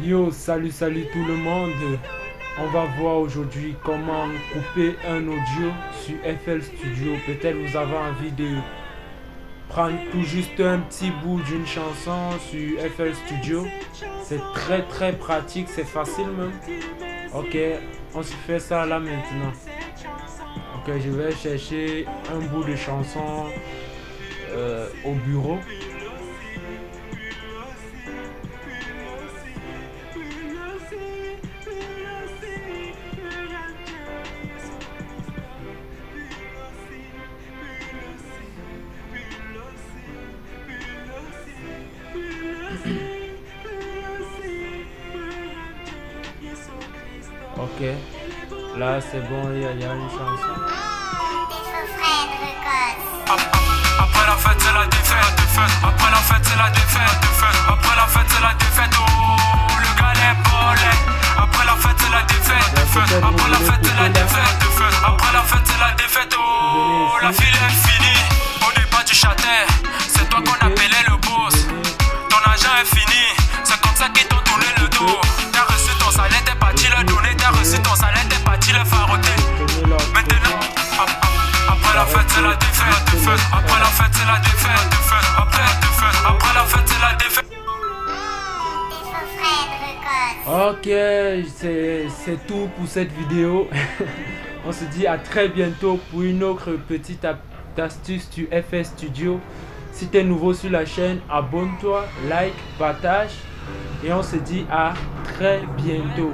Yo, salut, salut tout le monde. On va voir aujourd'hui comment couper un audio sur FL Studio. Peut-être vous avez envie de prendre tout juste un petit bout d'une chanson sur FL Studio. C'est très très pratique, c'est facile même. Ok, on se fait ça là maintenant. Ok, je vais chercher un bout de chanson euh, au bureau. Ok. Là, c'est bon, il y, y a une chanson. Après la fête, c'est la défaite. Après la fête, c'est la défaite. C'est c'est. Ok, c'est tout pour cette vidéo. On se dit à très bientôt pour une autre petite astuce du FS Studio. Si tu es nouveau sur la chaîne, abonne-toi, like, partage. Et on se dit à très bientôt.